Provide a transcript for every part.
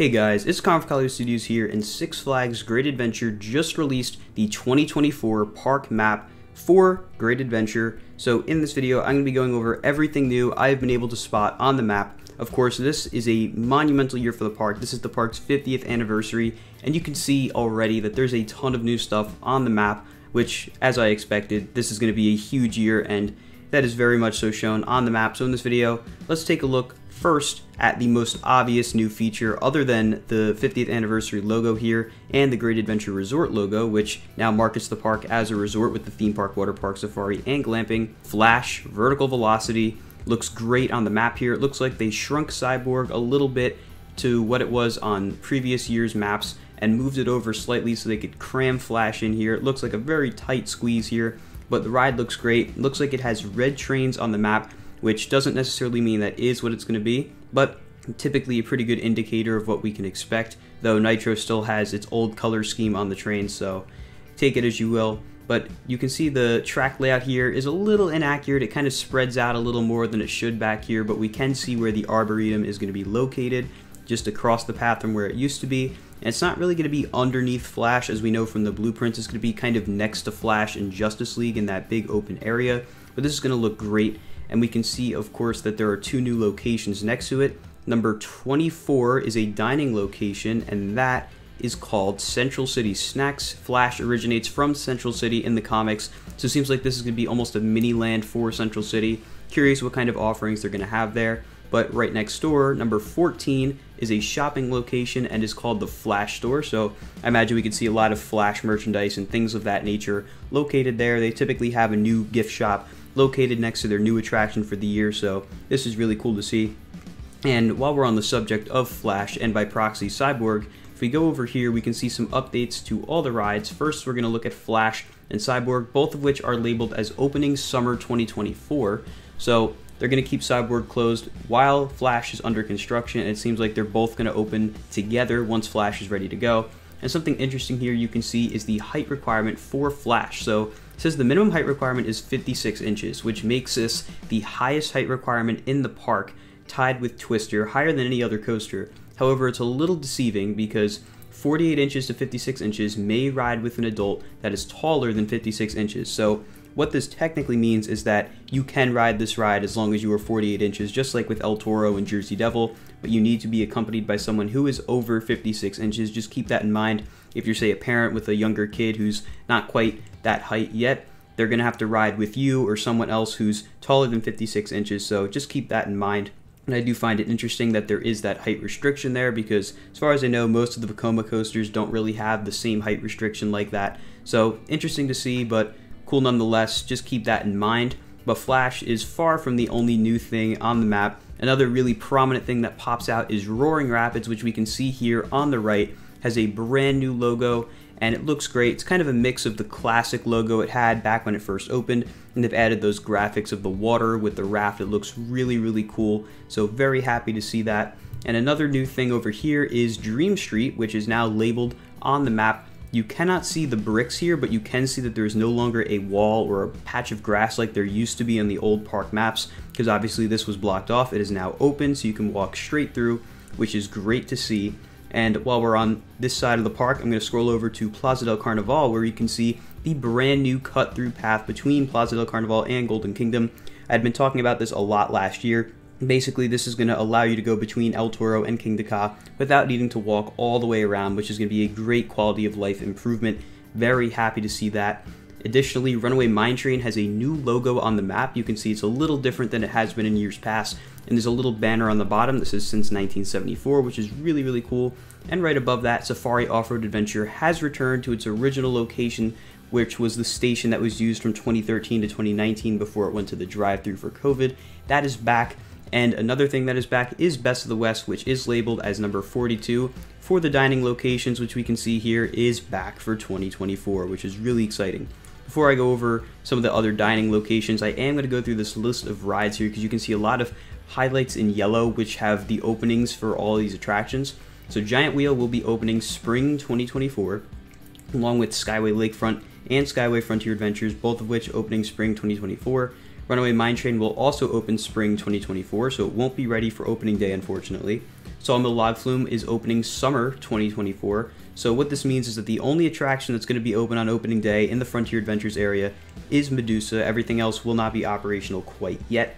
Hey guys, it's Coliwood Studios here, and Six Flags Great Adventure just released the 2024 park map for Great Adventure. So in this video, I'm going to be going over everything new I've been able to spot on the map. Of course, this is a monumental year for the park. This is the park's 50th anniversary, and you can see already that there's a ton of new stuff on the map, which, as I expected, this is going to be a huge year, and that is very much so shown on the map. So in this video, let's take a look first at the most obvious new feature other than the 50th anniversary logo here and the Great Adventure Resort logo, which now markets the park as a resort with the theme park, water park, safari, and glamping. Flash, vertical velocity, looks great on the map here. It looks like they shrunk Cyborg a little bit to what it was on previous year's maps and moved it over slightly so they could cram Flash in here. It looks like a very tight squeeze here, but the ride looks great. It looks like it has red trains on the map, which doesn't necessarily mean that is what it's going to be, but typically a pretty good indicator of what we can expect, though Nitro still has its old color scheme on the train, so take it as you will. But you can see the track layout here is a little inaccurate. It kind of spreads out a little more than it should back here, but we can see where the Arboretum is going to be located, just across the path from where it used to be. And it's not really going to be underneath Flash, as we know from the blueprints. It's going to be kind of next to Flash in Justice League in that big open area. But this is going to look great and we can see of course that there are two new locations next to it. Number 24 is a dining location and that is called Central City Snacks. Flash originates from Central City in the comics, so it seems like this is going to be almost a mini land for Central City. Curious what kind of offerings they're going to have there. But right next door, number 14, is a shopping location and is called the Flash Store. So I imagine we could see a lot of Flash merchandise and things of that nature located there. They typically have a new gift shop located next to their new attraction for the year, so this is really cool to see. And while we're on the subject of Flash and by proxy Cyborg, if we go over here, we can see some updates to all the rides. First, we're going to look at Flash and Cyborg, both of which are labeled as opening summer 2024. So they're going to keep Cyborg closed while Flash is under construction. It seems like they're both going to open together once Flash is ready to go. And something interesting here you can see is the height requirement for Flash. So says the minimum height requirement is 56 inches, which makes this the highest height requirement in the park, tied with Twister, higher than any other coaster. However, it's a little deceiving because 48 inches to 56 inches may ride with an adult that is taller than 56 inches. So what this technically means is that you can ride this ride as long as you are 48 inches, just like with El Toro and Jersey Devil, but you need to be accompanied by someone who is over 56 inches. Just keep that in mind. If you're, say, a parent with a younger kid who's not quite that height yet, they're going to have to ride with you or someone else who's taller than 56 inches, so just keep that in mind. And I do find it interesting that there is that height restriction there because, as far as I know, most of the Vekoma coasters don't really have the same height restriction like that. So, interesting to see, but cool nonetheless. Just keep that in mind. But Flash is far from the only new thing on the map. Another really prominent thing that pops out is Roaring Rapids, which we can see here on the right, has a brand new logo and it looks great. It's kind of a mix of the classic logo it had back when it first opened, and they've added those graphics of the water with the raft. It looks really, really cool. So very happy to see that. And another new thing over here is Dream Street, which is now labeled on the map you cannot see the bricks here, but you can see that there is no longer a wall or a patch of grass like there used to be on the old park maps, because obviously this was blocked off. It is now open, so you can walk straight through, which is great to see. And while we're on this side of the park, I'm going to scroll over to Plaza del Carnaval, where you can see the brand new cut-through path between Plaza del Carnaval and Golden Kingdom. I had been talking about this a lot last year, Basically, this is going to allow you to go between El Toro and Kingda Ka without needing to walk all the way around, which is going to be a great quality of life improvement. Very happy to see that. Additionally, Runaway Mine Train has a new logo on the map. You can see it's a little different than it has been in years past. And there's a little banner on the bottom that says since 1974, which is really, really cool. And right above that, Safari Off-Road Adventure has returned to its original location, which was the station that was used from 2013 to 2019 before it went to the drive-through for COVID. That is back. And another thing that is back is Best of the West, which is labeled as number 42 for the dining locations, which we can see here is back for 2024, which is really exciting. Before I go over some of the other dining locations, I am going to go through this list of rides here because you can see a lot of highlights in yellow, which have the openings for all these attractions. So Giant Wheel will be opening spring 2024, along with Skyway Lakefront and Skyway Frontier Adventures, both of which opening spring 2024. Runaway Mine Train will also open spring 2024, so it won't be ready for opening day, unfortunately. Sawmill Log Flume is opening summer 2024. So what this means is that the only attraction that's going to be open on opening day in the Frontier Adventures area is Medusa. Everything else will not be operational quite yet.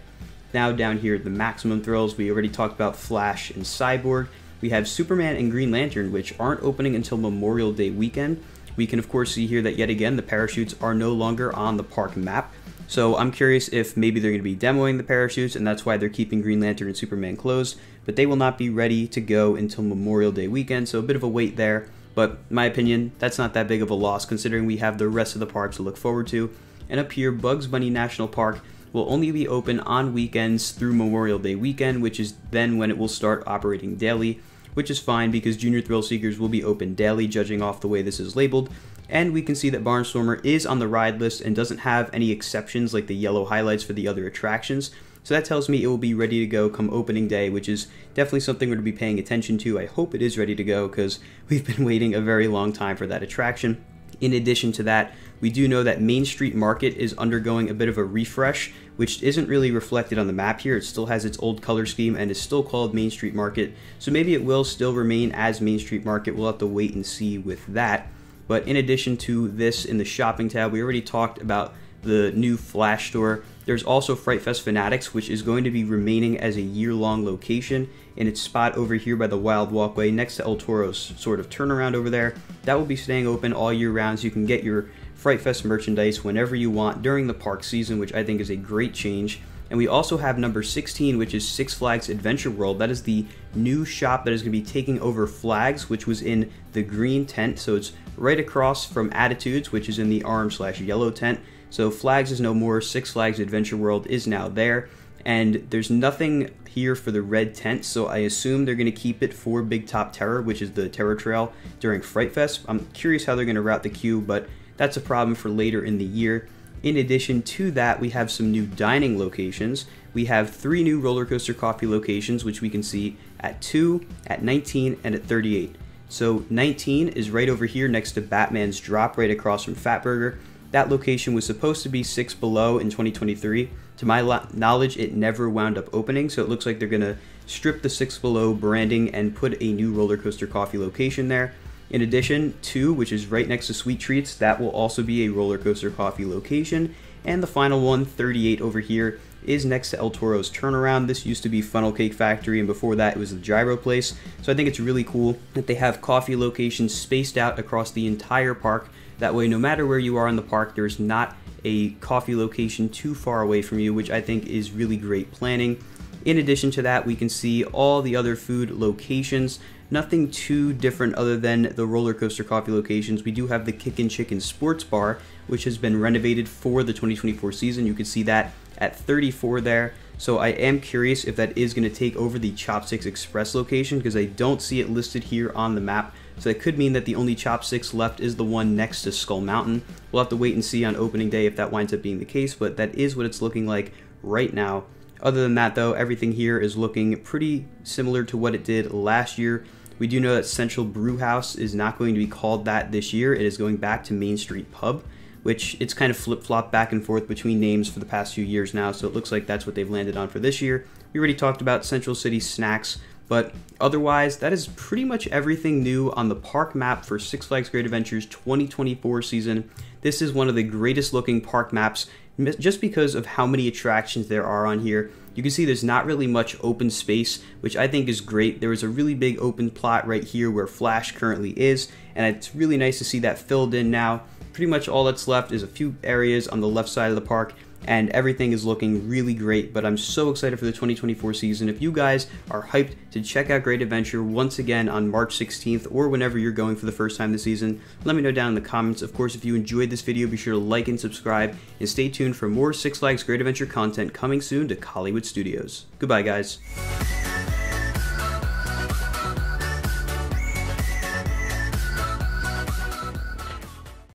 Now down here the Maximum Thrills, we already talked about Flash and Cyborg. We have Superman and Green Lantern, which aren't opening until Memorial Day weekend. We can of course see here that yet again the parachutes are no longer on the park map. So I'm curious if maybe they're going to be demoing the parachutes and that's why they're keeping Green Lantern and Superman closed, but they will not be ready to go until Memorial Day weekend, so a bit of a wait there. But my opinion, that's not that big of a loss considering we have the rest of the park to look forward to. And up here, Bugs Bunny National Park will only be open on weekends through Memorial Day weekend, which is then when it will start operating daily, which is fine because Junior Thrill Seekers will be open daily, judging off the way this is labeled. And we can see that Barnstormer is on the ride list and doesn't have any exceptions like the yellow highlights for the other attractions. So that tells me it will be ready to go come opening day, which is definitely something we're to be paying attention to. I hope it is ready to go because we've been waiting a very long time for that attraction. In addition to that, we do know that Main Street Market is undergoing a bit of a refresh, which isn't really reflected on the map here. It still has its old color scheme and is still called Main Street Market. So maybe it will still remain as Main Street Market. We'll have to wait and see with that. But in addition to this in the shopping tab, we already talked about the new Flash store. There's also Fright Fest Fanatics, which is going to be remaining as a year-long location in its spot over here by the Wild Walkway next to El Toro's sort of turnaround over there. That will be staying open all year round, so you can get your Fright Fest merchandise whenever you want during the park season, which I think is a great change. And we also have number 16, which is Six Flags Adventure World. That is the new shop that is going to be taking over Flags, which was in the green tent. So it's right across from Attitudes, which is in the orange slash yellow tent. So Flags is no more, Six Flags Adventure World is now there, and there's nothing here for the red tent, so I assume they're going to keep it for Big Top Terror, which is the Terror Trail during Fright Fest. I'm curious how they're going to route the queue, but that's a problem for later in the year. In addition to that, we have some new dining locations. We have three new roller coaster coffee locations, which we can see at 2, at 19, and at 38. So 19 is right over here next to Batman's Drop, right across from Fatburger. That location was supposed to be six below in 2023. To my knowledge, it never wound up opening, so it looks like they're going to strip the six below branding and put a new roller coaster coffee location there. In addition, two, which is right next to Sweet Treats, that will also be a roller coaster coffee location. And the final one, 38 over here, is next to El Toro's Turnaround. This used to be Funnel Cake Factory, and before that it was the Gyro Place. So I think it's really cool that they have coffee locations spaced out across the entire park that way, no matter where you are in the park, there's not a coffee location too far away from you, which I think is really great planning. In addition to that, we can see all the other food locations. Nothing too different other than the roller coaster coffee locations. We do have the Kickin' Chicken Sports Bar, which has been renovated for the 2024 season. You can see that at 34 there. So I am curious if that is going to take over the Chopsticks Express location because I don't see it listed here on the map. So it could mean that the only chopsticks left is the one next to Skull Mountain. We'll have to wait and see on opening day if that winds up being the case, but that is what it's looking like right now. Other than that though, everything here is looking pretty similar to what it did last year. We do know that Central Brew House is not going to be called that this year. It is going back to Main Street Pub, which it's kind of flip-flopped back and forth between names for the past few years now, so it looks like that's what they've landed on for this year. We already talked about Central City Snacks, but otherwise, that is pretty much everything new on the park map for Six Flags Great Adventures 2024 season. This is one of the greatest looking park maps just because of how many attractions there are on here. You can see there's not really much open space, which I think is great. There is a really big open plot right here where Flash currently is, and it's really nice to see that filled in now. Pretty much all that's left is a few areas on the left side of the park and everything is looking really great. But I'm so excited for the 2024 season. If you guys are hyped to check out Great Adventure once again on March 16th or whenever you're going for the first time this season, let me know down in the comments. Of course, if you enjoyed this video, be sure to like and subscribe, and stay tuned for more Six Flags Great Adventure content coming soon to Coliwood Studios. Goodbye, guys.